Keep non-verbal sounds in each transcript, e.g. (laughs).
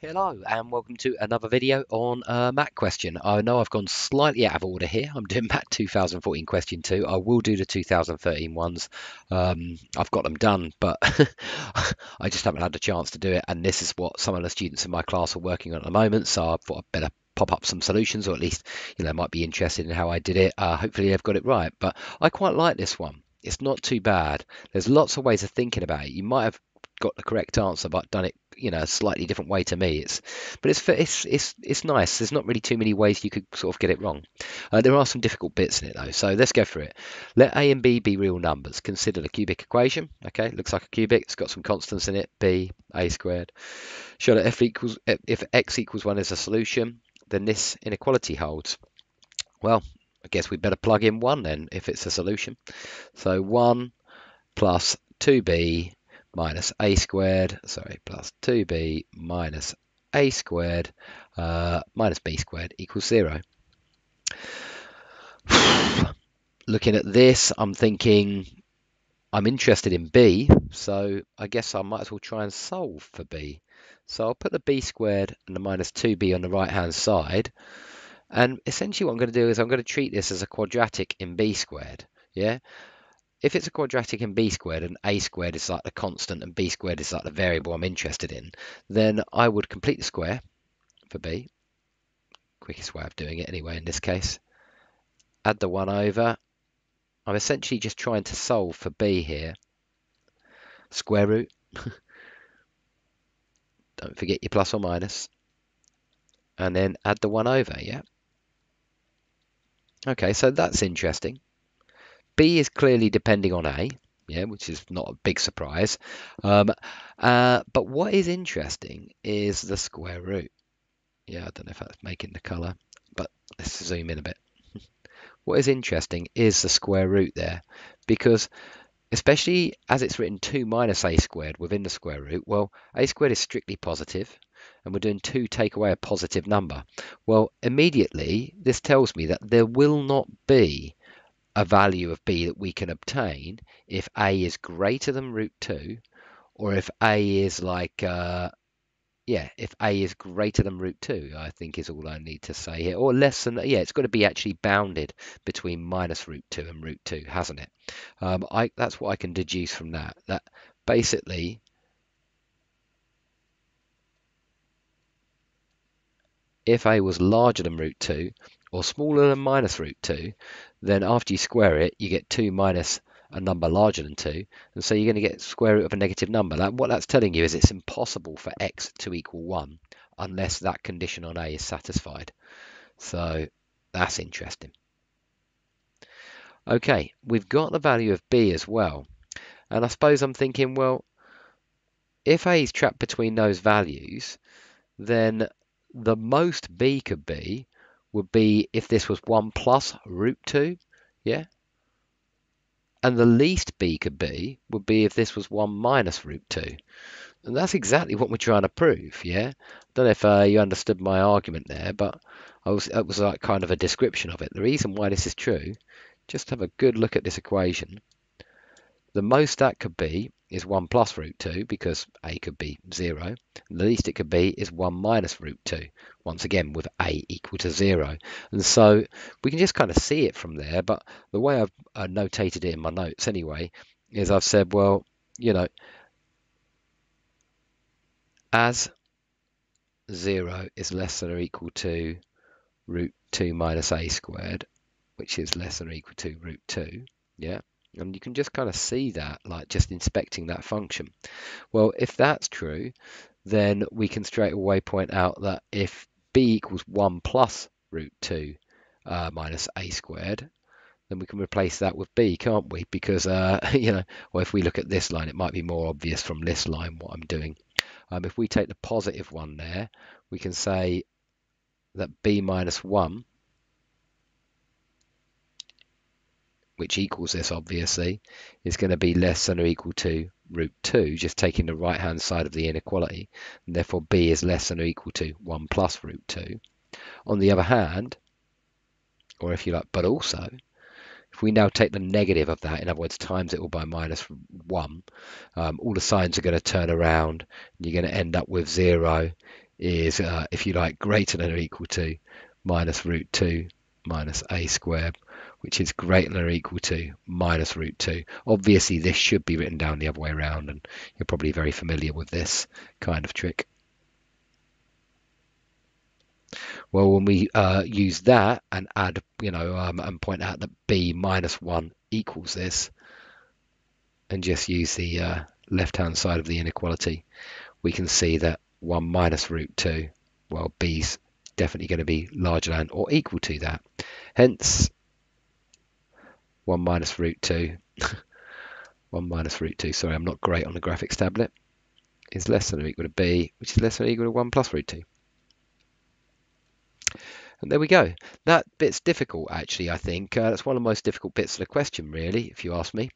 Hello and welcome to another video on a MAT question. I know I've gone slightly out of order here. I'm doing (laughs) MAT 2014 question 2. I will do the 2013 ones. Um, I've got them done, but (laughs) I just haven't had the chance to do it. And this is what some of the students in my class are working on at the moment. So I thought I'd better pop up some solutions or at least, you know, might be interested in how I did it. Uh, hopefully they've got it right. But I quite like this one. It's not too bad. There's lots of ways of thinking about it. You might have got the correct answer but done it you know a slightly different way to me. It's but it's it's it's it's nice. There's not really too many ways you could sort of get it wrong. Uh, there are some difficult bits in it though. So let's go for it. Let a and b be real numbers. Consider the cubic equation. Okay looks like a cubic. It's got some constants in it. B a squared. Show that f equals if x equals 1 is a solution then this inequality holds. Well i guess we better plug in 1 then if it's a solution. So 1 plus 2b minus a squared, sorry, plus 2b minus a squared uh, minus b squared equals 0. (sighs) Looking at this, I'm thinking I'm interested in b, so I guess I might as well try and solve for b. So I'll put the b squared and the minus 2b on the right hand side. And essentially what I'm going to do is I'm going to treat this as a quadratic in b squared. Yeah, if it's a quadratic in b squared and a squared is like the constant and b squared is like the variable I'm interested in, then I would complete the square for b. Quickest way of doing it anyway in this case. Add the 1 over. I'm essentially just trying to solve for b here. Square root. (laughs) Don't forget your plus or minus. And then add the 1 over, yeah? Okay, so that's interesting. B is clearly depending on A, yeah, which is not a big surprise. Um, uh, but what is interesting is the square root. Yeah, I don't know if that's making the colour, but let's zoom in a bit. (laughs) what is interesting is the square root there, because especially as it's written 2 minus a squared within the square root, well, a squared is strictly positive, and we're doing 2 take away a positive number. Well, immediately, this tells me that there will not be a value of b that we can obtain if a is greater than root 2 or if a is like uh, yeah if a is greater than root 2 I think is all I need to say here or less than yeah it's got to be actually bounded between minus root 2 and root 2 hasn't it? Um, I that's what I can deduce from that that basically if a was larger than root 2 or smaller than minus root 2, then after you square it, you get 2 minus a number larger than 2, and so you're going to get square root of a negative number. That, what that's telling you is it's impossible for x to equal 1 unless that condition on a is satisfied. So that's interesting. Okay, we've got the value of b as well. And I suppose I'm thinking, well, if a is trapped between those values, then the most b could be would be if this was 1 plus root 2, yeah? And the least b could be would be if this was 1 minus root 2. And that's exactly what we're trying to prove, yeah? I don't know if uh, you understood my argument there, but I was, was like kind of a description of it. The reason why this is true, just have a good look at this equation. The most that could be is 1 plus root 2 because a could be 0. The least it could be is 1 minus root 2, once again with a equal to 0. And so we can just kind of see it from there, but the way I've uh, notated it in my notes anyway is I've said, well, you know, as 0 is less than or equal to root 2 minus a squared, which is less than or equal to root 2, yeah, and you can just kind of see that, like just inspecting that function. Well, if that's true, then we can straight away point out that if b equals 1 plus root 2 uh, minus a squared, then we can replace that with b, can't we? Because, uh, (laughs) you know, well, if we look at this line, it might be more obvious from this line what I'm doing. Um, if we take the positive one there, we can say that b minus 1 which equals this obviously, is going to be less than or equal to root 2, just taking the right hand side of the inequality, and therefore b is less than or equal to 1 plus root 2. On the other hand, or if you like, but also, if we now take the negative of that, in other words, times it all by minus 1, um, all the signs are going to turn around, and you're going to end up with 0 is, uh, if you like, greater than or equal to minus root 2 minus a squared, which is greater than or equal to minus root 2. Obviously, this should be written down the other way around, and you're probably very familiar with this kind of trick. Well, when we uh, use that and add, you know, um, and point out that b minus 1 equals this, and just use the uh, left-hand side of the inequality, we can see that 1 minus root 2, well, b's definitely going to be larger than or equal to that. Hence, 1 minus root 2, (laughs) 1 minus root 2, sorry, I'm not great on the graphics tablet, is less than or equal to b, which is less than or equal to 1 plus root 2. And there we go. That bit's difficult, actually, I think. Uh, that's one of the most difficult bits of the question, really, if you ask me.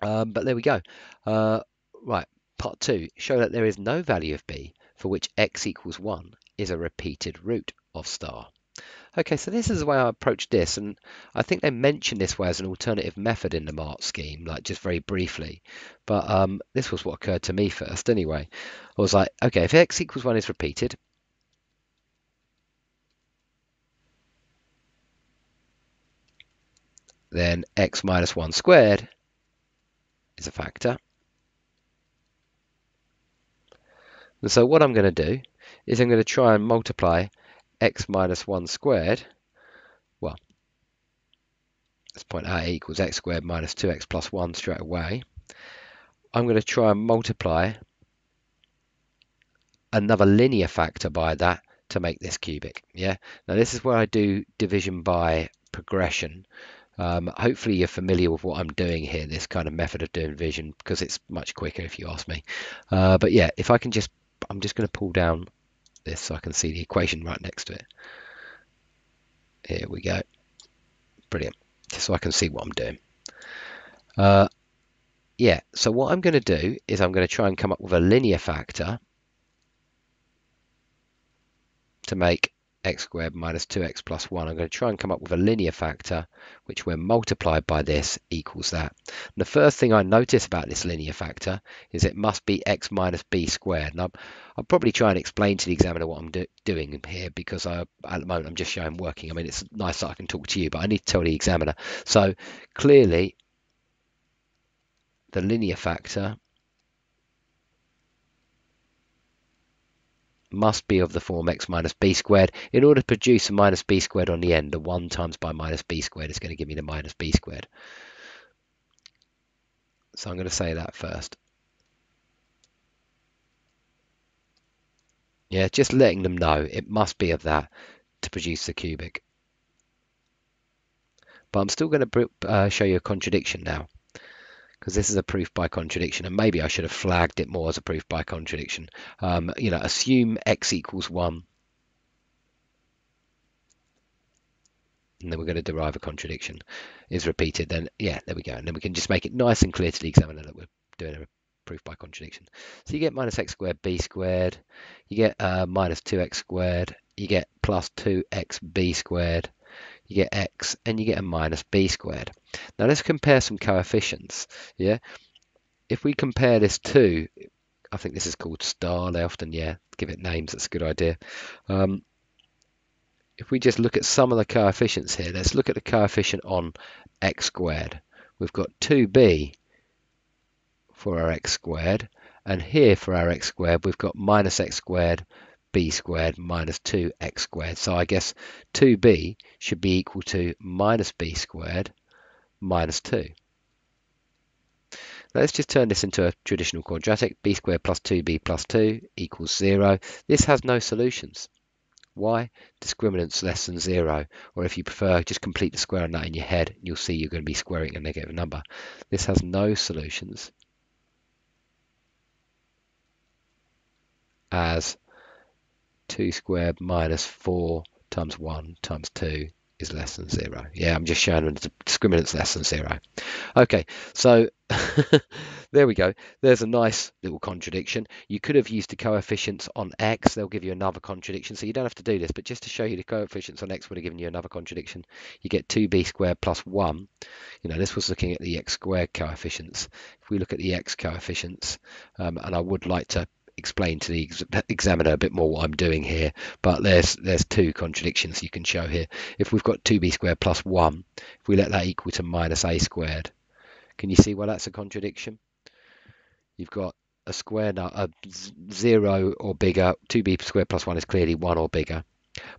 Um, but there we go. Uh, right, part two. Show that there is no value of b for which x equals 1 is a repeated root of star. Okay, so this is the way I approach this, and I think they mention this way as an alternative method in the mark scheme, like just very briefly. But um, this was what occurred to me first anyway. I was like, okay, if x equals 1 is repeated, then x minus 1 squared is a factor. And so what I'm going to do is I'm going to try and multiply x minus 1 squared. Well, let's point a equals x squared minus 2x plus 1 straight away. I'm going to try and multiply another linear factor by that to make this cubic. Yeah. Now this is where I do division by progression. Um, hopefully you're familiar with what I'm doing here, this kind of method of doing division, because it's much quicker if you ask me. Uh, but yeah, if I can just, I'm just going to pull down this so I can see the equation right next to it. Here we go. Brilliant. So I can see what I'm doing. Uh, yeah, so what I'm going to do is I'm going to try and come up with a linear factor to make x squared minus 2x plus 1. I'm going to try and come up with a linear factor which when multiplied by this equals that. And the first thing I notice about this linear factor is it must be x minus b squared. And I'll, I'll probably try and explain to the examiner what I'm do, doing here because I, at the moment I'm just showing working. I mean, it's nice that I can talk to you, but I need to tell the examiner. So clearly the linear factor must be of the form x minus b squared. In order to produce a minus b squared on the end, the 1 times by minus b squared is going to give me the minus b squared. So I'm going to say that first. Yeah, just letting them know it must be of that to produce the cubic. But I'm still going to uh, show you a contradiction now because this is a proof by contradiction and maybe I should have flagged it more as a proof by contradiction. Um, you know, assume x equals 1 and then we're going to derive a contradiction. Is repeated then yeah there we go. And then we can just make it nice and clear to the examiner that we're doing a proof by contradiction. So you get minus x squared b squared, you get uh, minus 2x squared, you get plus 2xb squared, you get x, and you get a minus b squared. Now let's compare some coefficients. Yeah, if we compare this to, I think this is called star. They often, yeah, give it names. That's a good idea. Um, if we just look at some of the coefficients here, let's look at the coefficient on x squared. We've got 2b for our x squared, and here for our x squared, we've got minus x squared b squared minus 2x squared. So I guess 2b should be equal to minus b squared minus 2. Now let's just turn this into a traditional quadratic. b squared plus 2b plus 2 equals 0. This has no solutions. Why? Discriminant's less than 0. Or if you prefer, just complete the square on that in your head. And you'll see you're going to be squaring a negative number. This has no solutions as 2 squared minus 4 times 1 times 2 is less than 0. Yeah, I'm just showing the discriminant's less than 0. Okay, so (laughs) there we go. There's a nice little contradiction. You could have used the coefficients on x. They'll give you another contradiction. So you don't have to do this, but just to show you the coefficients on x would have given you another contradiction. You get 2b squared plus 1. You know, this was looking at the x squared coefficients. If we look at the x coefficients, um, and I would like to explain to the ex examiner a bit more what I'm doing here. But there's there's two contradictions you can show here. If we've got 2b squared plus 1, if we let that equal to minus a squared, can you see why that's a contradiction? You've got a square now, a 0 or bigger, 2b squared plus 1 is clearly 1 or bigger.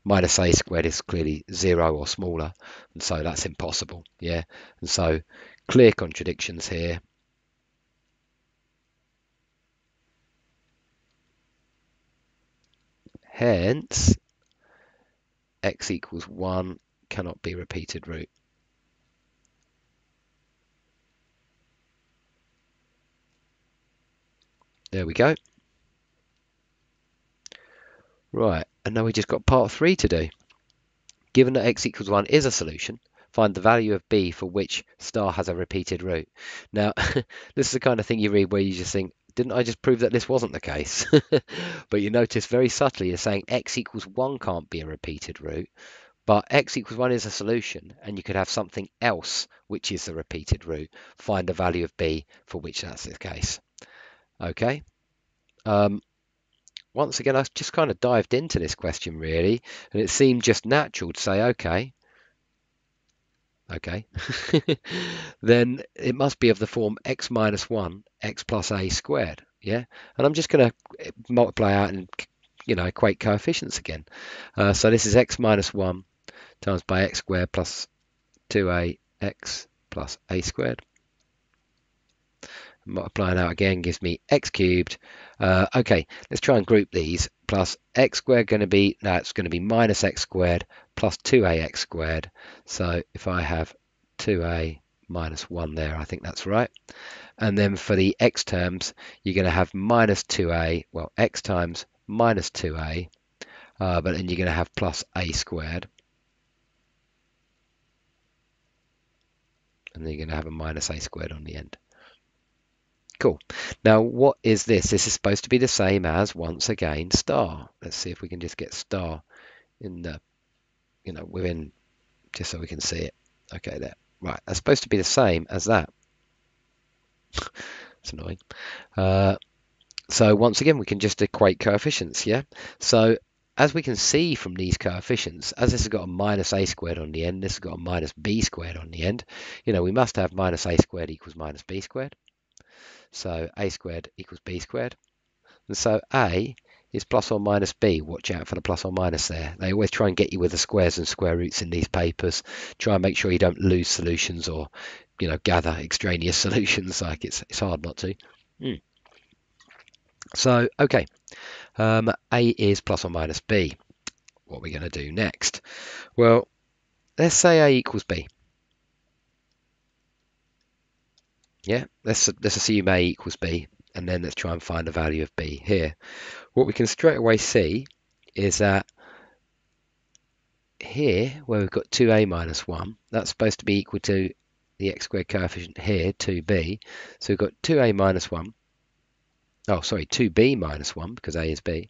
Minus a squared is clearly 0 or smaller, and so that's impossible. Yeah, and so clear contradictions here. Hence, x equals 1 cannot be repeated root. There we go. Right, and now we just got part 3 to do. Given that x equals 1 is a solution, find the value of b for which star has a repeated root. Now, (laughs) this is the kind of thing you read where you just think, didn't I just prove that this wasn't the case? (laughs) but you notice very subtly you're saying x equals 1 can't be a repeated root, but x equals 1 is a solution, and you could have something else which is the repeated root. Find the value of b for which that's the case. Okay. Um, once again, I just kind of dived into this question really, and it seemed just natural to say, okay, okay, (laughs) then it must be of the form x minus 1, x plus a squared, yeah? And I'm just going to eh, multiply out and, you know, equate coefficients again. Uh, so this is x minus 1 times by x squared plus 2ax plus a squared. Multiplying out again gives me x cubed. Uh, okay, let's try and group these. Plus x squared going to be, now it's going to be minus x squared plus 2ax squared. So if I have 2a minus 1 there, I think that's right. And then for the x terms, you're going to have minus 2a, well, x times minus 2a, uh, but then you're going to have plus a squared. And then you're going to have a minus a squared on the end. Cool. Now, what is this? This is supposed to be the same as, once again, star. Let's see if we can just get star in the, you know, within, just so we can see it. Okay, there. Right, that's supposed to be the same as that. (laughs) it's annoying. Uh, so once again, we can just equate coefficients, yeah? So as we can see from these coefficients, as this has got a minus a squared on the end, this has got a minus b squared on the end, you know, we must have minus a squared equals minus b squared. So a squared equals b squared. And so a is plus or minus b. Watch out for the plus or minus there. They always try and get you with the squares and square roots in these papers. Try and make sure you don't lose solutions or, you know, gather extraneous (laughs) solutions. Like it's it's hard not to. Mm. So okay, um, a is plus or minus b. What are we going to do next? Well, let's say a equals b. Yeah, let's, let's assume A equals B, and then let's try and find the value of B here. What we can straight away see is that here, where we've got 2a minus 1, that's supposed to be equal to the x squared coefficient here, 2b. So we've got 2a minus 1, oh sorry, 2b minus 1, because a is b,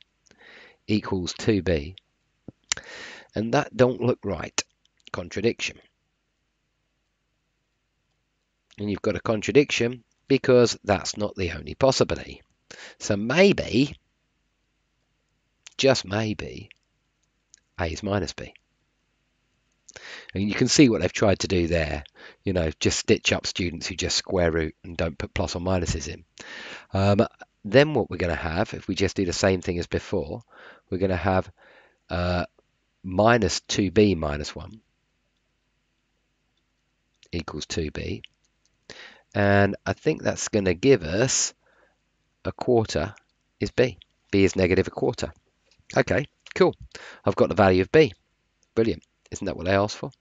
equals 2b. And that don't look right. Contradiction and you've got a contradiction because that's not the only possibility. So maybe, just maybe, A is minus B. And you can see what they've tried to do there. You know, just stitch up students who just square root and don't put plus or minuses in. Um, then what we're going to have, if we just do the same thing as before, we're going to have uh, minus 2b minus 1 equals 2b and I think that's going to give us a quarter is b. b is negative a quarter. Okay, cool. I've got the value of b. Brilliant. Isn't that what they asked for?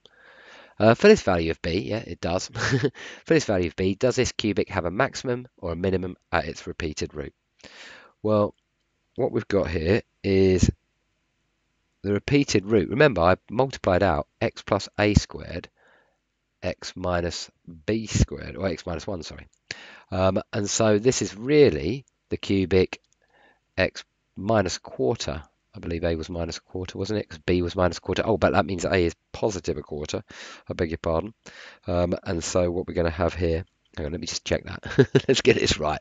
Uh, for this value of b, yeah, it does. (laughs) for this value of b, does this cubic have a maximum or a minimum at its repeated root? Well, what we've got here is the repeated root. Remember, I multiplied out x plus a squared x minus b squared, or x minus 1, sorry. Um, and so this is really the cubic x minus a quarter. I believe a was minus a quarter, wasn't it? Because b was minus a quarter. Oh, but that means a is positive a quarter. I beg your pardon. Um, and so what we're going to have here, hang on, let me just check that. (laughs) Let's get this right.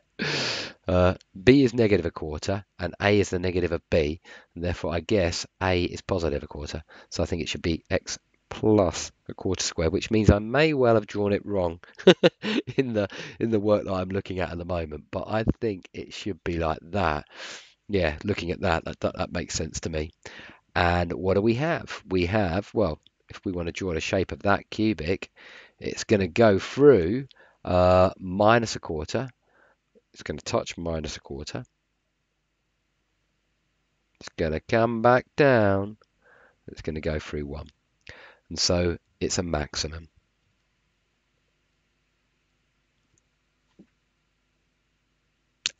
uh, b is negative a quarter and a is the negative of b and therefore I guess a is positive a quarter so I think it should be x plus a quarter square which means I may well have drawn it wrong (laughs) in the in the work that I'm looking at at the moment but I think it should be like that yeah looking at that that, that, that makes sense to me and what do we have we have well if we want to draw the shape of that cubic it's going to go through uh, minus a quarter it's going to touch minus a quarter. It's going to come back down. It's going to go through 1. And so it's a maximum.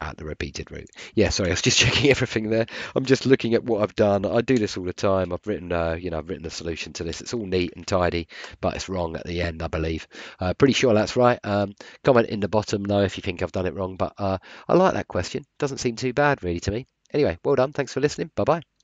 at the repeated root. Yeah, sorry, I was just (laughs) checking everything there. I'm just looking at what I've done. I do this all the time. I've written, uh, you know, I've written a solution to this. It's all neat and tidy, but it's wrong at the end, I believe. Uh, pretty sure that's right. Um, comment in the bottom, though, if you think I've done it wrong. But uh, I like that question. Doesn't seem too bad, really, to me. Anyway, well done. Thanks for listening. Bye bye.